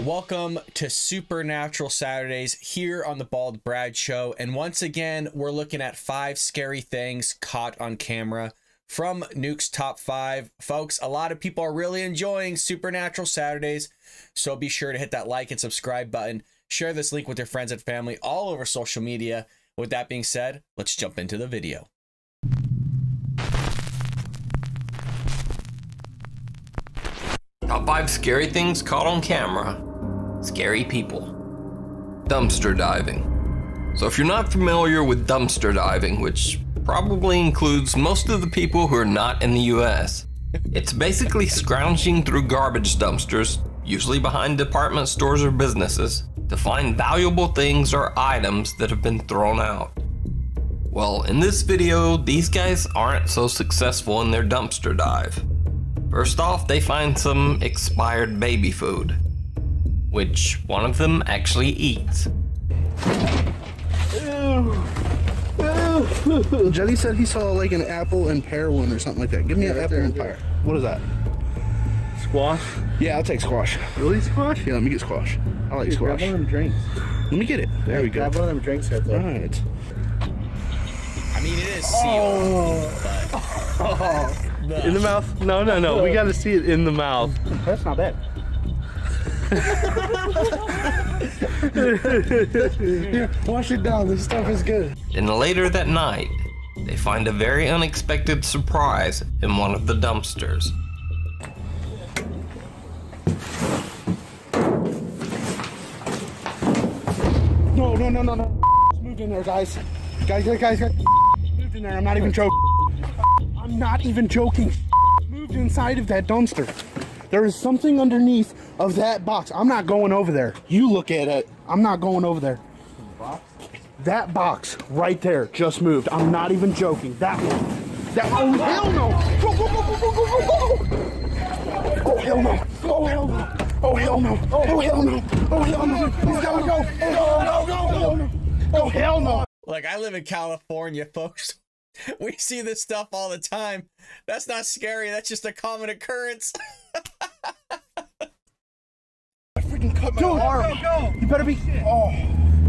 Welcome to Supernatural Saturdays here on the Bald Brad Show. And once again, we're looking at five scary things caught on camera from Nuke's Top 5. Folks, a lot of people are really enjoying Supernatural Saturdays. So be sure to hit that like and subscribe button. Share this link with your friends and family all over social media. With that being said, let's jump into the video. Top 5 scary things caught on camera. Scary people. Dumpster diving. So, if you're not familiar with dumpster diving, which probably includes most of the people who are not in the US, it's basically scrounging through garbage dumpsters, usually behind department stores or businesses, to find valuable things or items that have been thrown out. Well, in this video, these guys aren't so successful in their dumpster dive. First off, they find some expired baby food, which one of them actually eats. Jelly said he saw like an apple and pear one or something like that. Give me an apple and pear. What is that? Squash? Yeah, I'll take squash. Really squash? Yeah, let me get squash. I like Dude, grab squash. one of them drinks. Let me get it. There we go. Grab one of them drinks right All there. right. I mean, it is oh. sealed. but- In the mouth? No, no, no. We gotta see it in the mouth. That's not bad. Wash it down. This stuff is good. And later that night, they find a very unexpected surprise in one of the dumpsters. No, no, no, no, no. It's moved in there, guys. Guys, guys, guys, guys. Moved in there. I'm not even joking. I'm not even joking. Moved inside of that dumpster. There is something underneath of that box. I'm not going over there. You look at it. I'm not going over there. That box right there just moved. I'm not even joking. That one. That oh hell no! Go, go, go, go, go, go, go, go! Oh hell no! Oh hell no! Oh hell no! Oh hell no! Oh hell no! He's gotta go! Oh no! No! No! No! Oh hell no! Like, I live in California, folks. We see this stuff all the time. That's not scary. That's just a common occurrence. I freaking cut my dude, arm. You better be. Oh,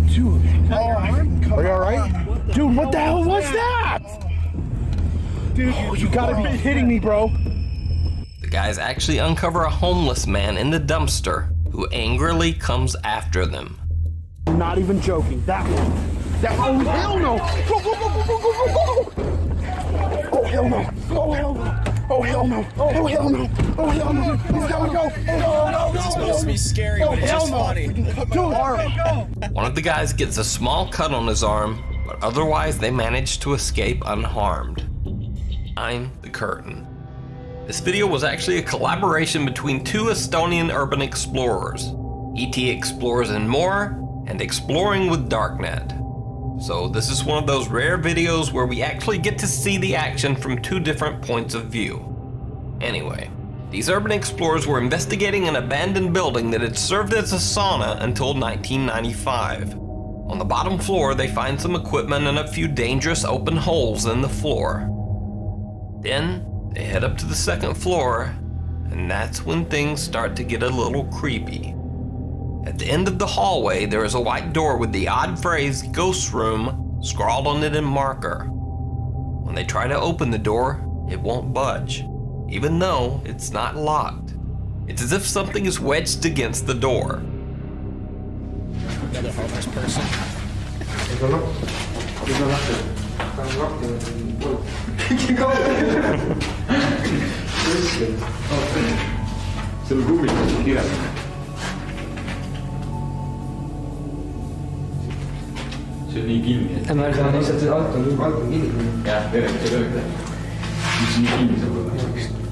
dude. Oh, are you all right? Dude, what the hell was that? Dude, oh, you gotta be kidding me, bro. The guys actually uncover a homeless man in the dumpster who angrily comes after them. I'm not even joking. That one. That oh hell no! Go, go, go, go, go, go, go, go! Oh hell no! Oh hell no! Oh hell no! Oh hell no! Oh hell no! He's gotta go! Oh no! Oh, this is supposed to be scary, but it's oh, just funny. Dude, arm. One of the guys gets a small cut on his arm, but otherwise they manage to escape unharmed. I'm the curtain. This video was actually a collaboration between two Estonian urban explorers, ET Explorers and More, and Exploring with Darknet. So this is one of those rare videos where we actually get to see the action from two different points of view. Anyway, these urban explorers were investigating an abandoned building that had served as a sauna until 1995. On the bottom floor, they find some equipment and a few dangerous open holes in the floor. Then, they head up to the second floor, and that's when things start to get a little creepy. At the end of the hallway, there is a white door with the odd phrase Ghost Room scrawled on it in marker. When they try to open the door, it won't budge, even though it's not locked. It's as if something is wedged against the door. Another homeless person. See on nii kinni, et ma saan lihtsalt alt on, alt on kinni. jah, tegelikult ei ole. mis nii kinni saab olla.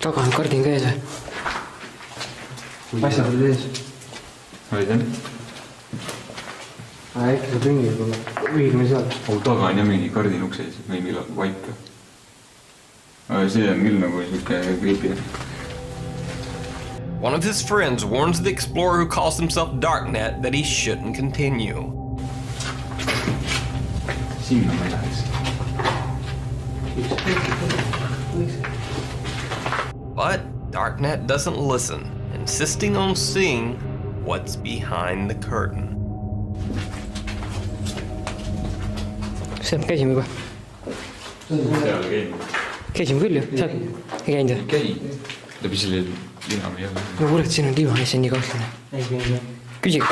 Taga on kardin ka ees või? paistavad veel ees. ma ei. äkki saab ringi tulla. viigime sealt. oh, taga on jah mingi kardin ukse ees, või millal, vaip. see on küll nagu siuke creepy. One of his friends warns the explorer who calls himself Darknet that he shouldn't continue. sinna ma ei läheks. But Darknet doesn't listen, insisting on seeing what's behind the curtain. sealt käisime juba, käisime küll ju, sealt ei käinud või? käi. läbi selle lina jah. no kurat, siin on diivan, see on nii kahtlane. küsige,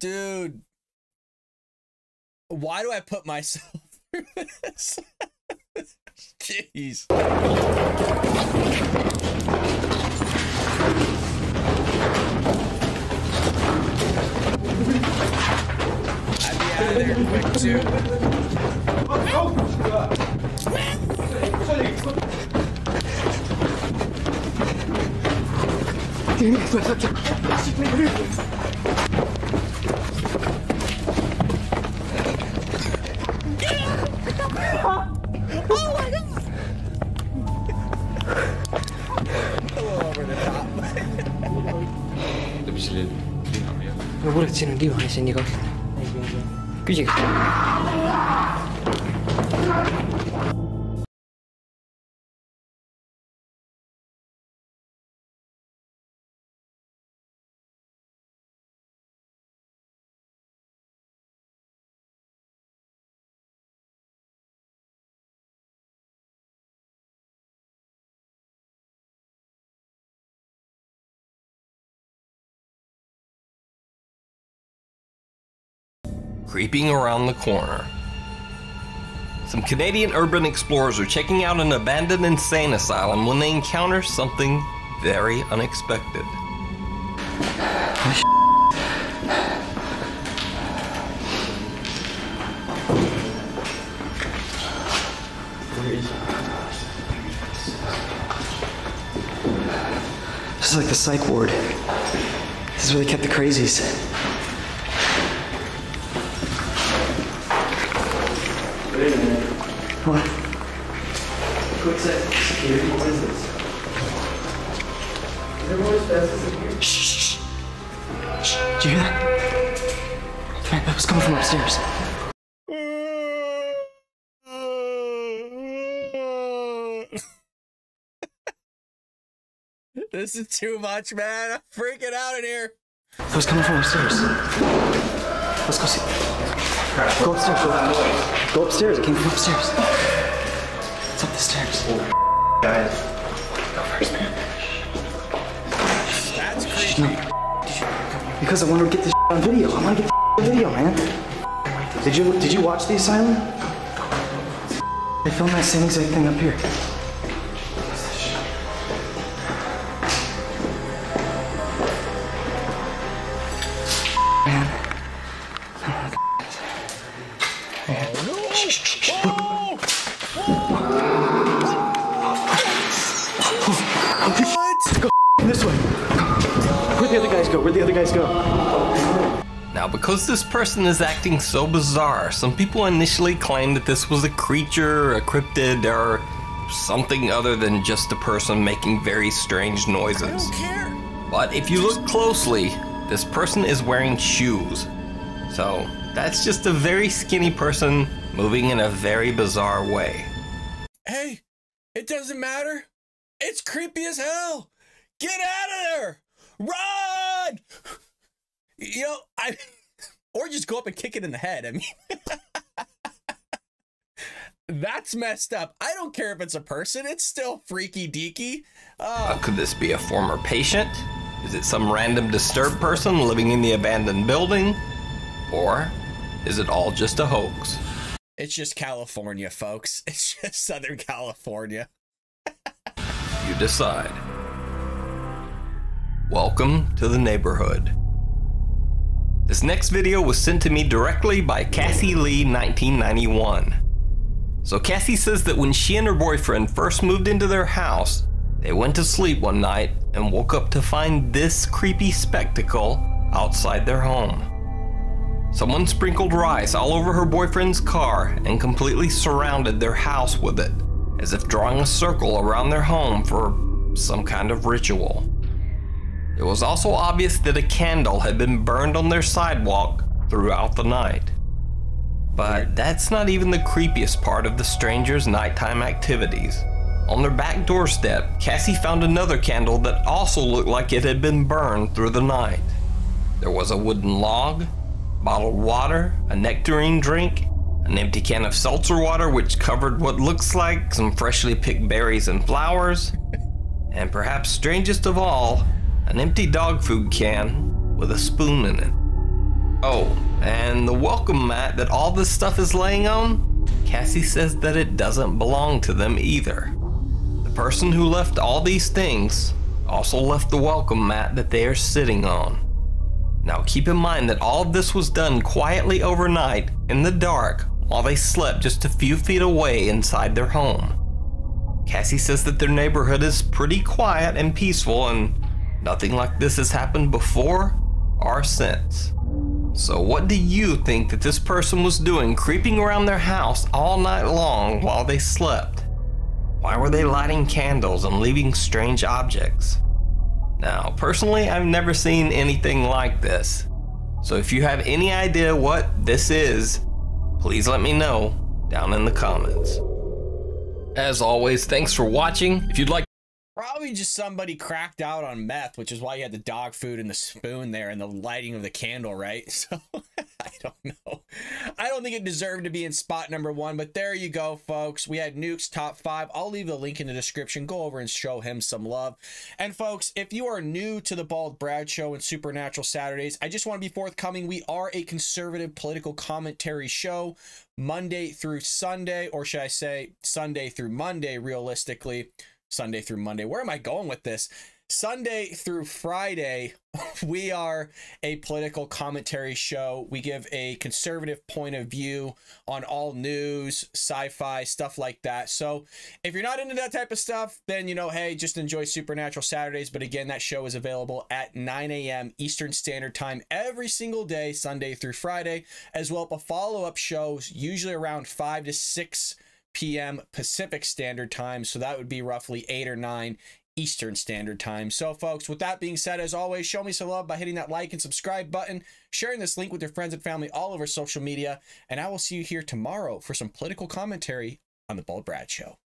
dude. Why do I put myself through this? Jeez. I'd be out of there quick too. läbi kuule, et siin on divanis nii kahju. küsige. Creeping around the corner. Some Canadian urban explorers are checking out an abandoned insane asylum when they encounter something very unexpected. This is like the psych ward. This is where they kept the crazies. What? What's that? Security? What is this? Shh, shh, shh. Shh. Did you hear that? Man, that was coming from upstairs. This is too much, man. I'm freaking out in here. That was coming from upstairs. Let's go see. Go upstairs. Go, go upstairs. It came from upstairs. It's up the stairs. Guys. Go first, man. That's Shh, no. Because I want to get this on video. I want to get this on video, man. Did you did you watch the asylum? They filmed that same exact thing up here. The guys go? Now, because this person is acting so bizarre, some people initially claimed that this was a creature, a cryptid, or something other than just a person making very strange I noises. don't care. But if you look closely, this person is wearing shoes. So, that's just a very skinny person moving in a very bizarre way. Hey, it doesn't matter. It's creepy as hell. Get out of there. Run. You know, I or just go up and kick it in the head. I mean, that's messed up. I don't care if it's a person. It's still freaky deaky. Uh, could this be a former patient? Is it some random disturbed person living in the abandoned building? Or is it all just a hoax? it's just California, folks. It's just Southern California. You decide. Welcome to the neighborhood. This next video was sent to me directly by Cassie Lee 1991. So Cassie says that when she and her boyfriend first moved into their house, they went to sleep one night and woke up to find this creepy spectacle outside their home. Someone sprinkled rice all over her boyfriend's car and completely surrounded their house with it, as if drawing a circle around their home for some kind of ritual. It was also obvious that a candle had been burned on their sidewalk throughout the night. But that's not even the creepiest part of the stranger's nighttime activities. On their back doorstep, Cassie found another candle that also looked like it had been burned through the night. There was a wooden log, bottled water, a nectarine drink, an empty can of seltzer water which covered what looks like some freshly picked berries and flowers, and perhaps strangest of all, an empty dog food can with a spoon in it. Oh, and the welcome mat that all this stuff is laying on, Cassie says that it doesn't belong to them either. The person who left all these things also left the welcome mat that they are sitting on. Now keep in mind that all of this was done quietly overnight in the dark while they slept just a few feet away inside their home. Cassie says that their neighborhood is pretty quiet and peaceful and nothing like this has happened before or since. So what do you think that this person was doing creeping around their house all night long while they slept? Why were they lighting candles and leaving strange objects? Now, personally, I've never seen anything like this. So if you have any idea what this is, please let me know down in the comments. As always, thanks for watching. If you'd like Probably just somebody cracked out on meth, which is why you had the dog food and the spoon there and the lighting of the candle, right? So I don't know. I don't think it deserved to be in spot number one, but there you go, folks. We had Nuke's top five. I'll leave the link in the description. Go over and show him some love. And folks, if you are new to the Bald Brad Show and Supernatural Saturdays, I just want to be forthcoming. We are a conservative political commentary show Monday through Sunday, or should I say Sunday through Monday, realistically. Sunday through Monday. Where am I going with this? Sunday through Friday, we are a political commentary show. We give a conservative point of view on all news, sci fi, stuff like that. So if you're not into that type of stuff, then, you know, hey, just enjoy Supernatural Saturdays. But again, that show is available at 9 a.m. Eastern Standard Time every single day, Sunday through Friday, as well as a follow up show, usually around 5 to 6 p.m. Pacific Standard Time. So that would be roughly 8 or 9 Eastern Standard Time. So, folks, with that being said, as always, show me some love by hitting that like and subscribe button, sharing this link with your friends and family all over social media, and I will see you here tomorrow for some political commentary on The Bald Brad Show.